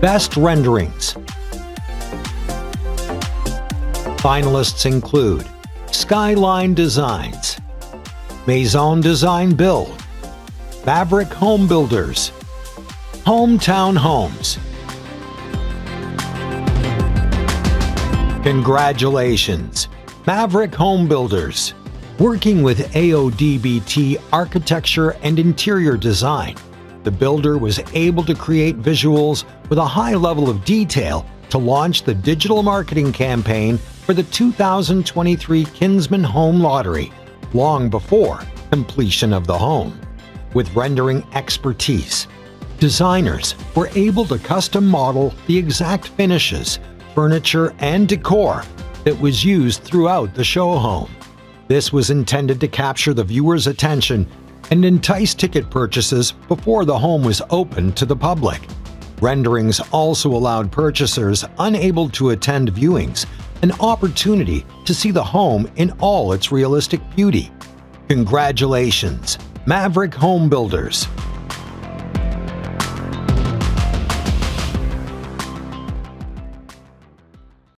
Best Renderings Finalists include Skyline Designs, Maison Design Build, Maverick Home Builders, Hometown Homes. Congratulations, Maverick Home Builders. Working with AODBT Architecture and Interior Design, the builder was able to create visuals with a high level of detail to launch the digital marketing campaign for the 2023 Kinsmen Home Lottery, long before completion of the home. With rendering expertise, designers were able to custom model the exact finishes, furniture, and decor that was used throughout the show home. This was intended to capture the viewer's attention and entice ticket purchases before the home was open to the public. Renderings also allowed purchasers unable to attend viewings an opportunity to see the home in all its realistic beauty. Congratulations, Maverick Home Builders!